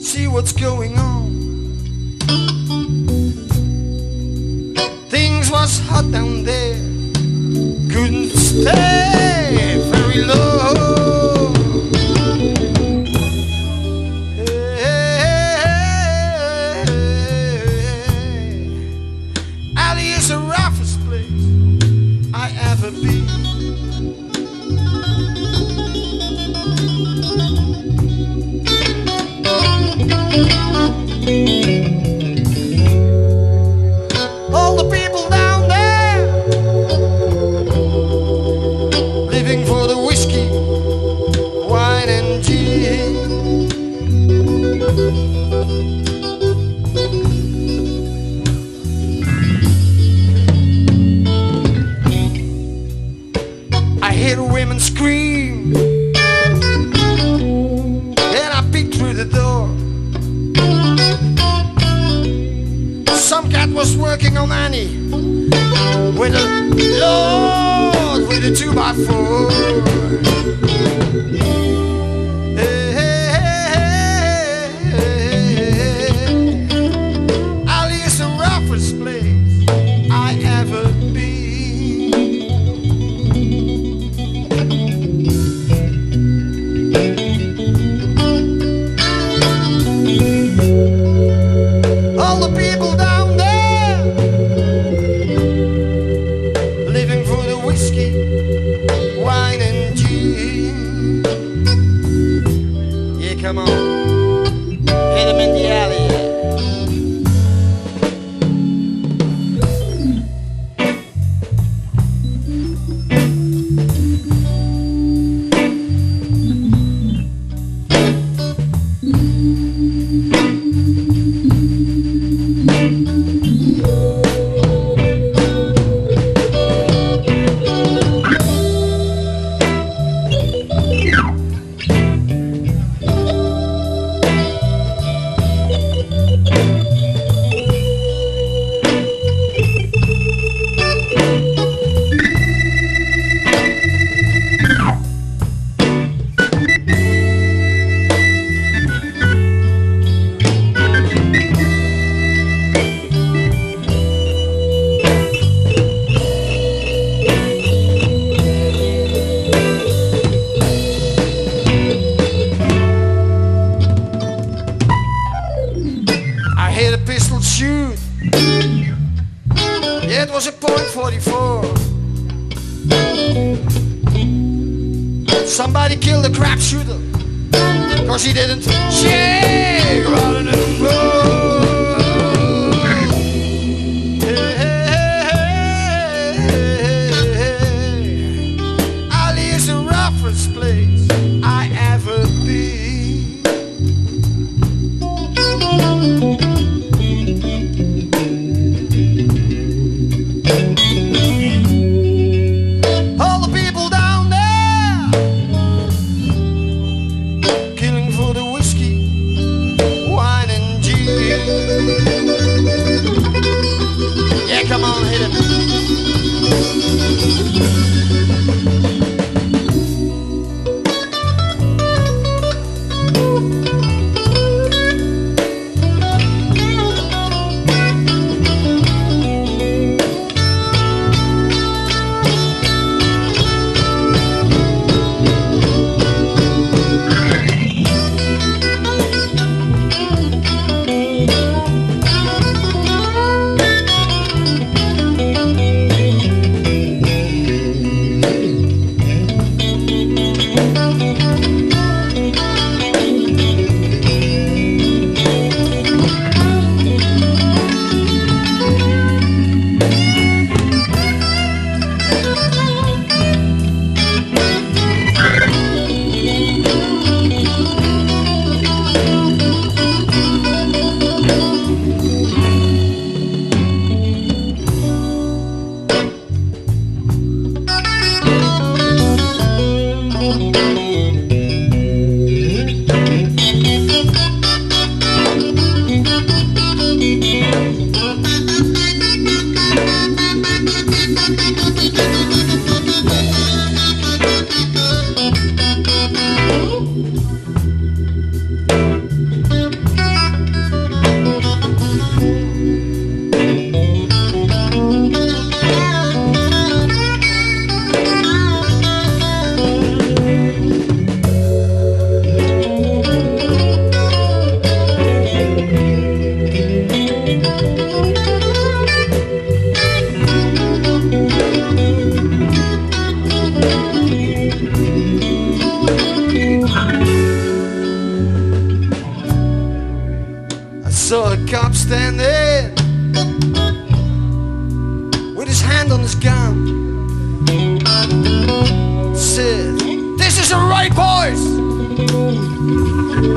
See what's going on. Things was hot down there. Couldn't stay very long. I hear women scream, and I peek through the door. Some cat was working on Annie with a Lord with a two by four. Come on, Somebody killed the crap shooter. Cause he didn't shake rather than roll. Hey,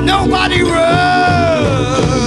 Nobody run.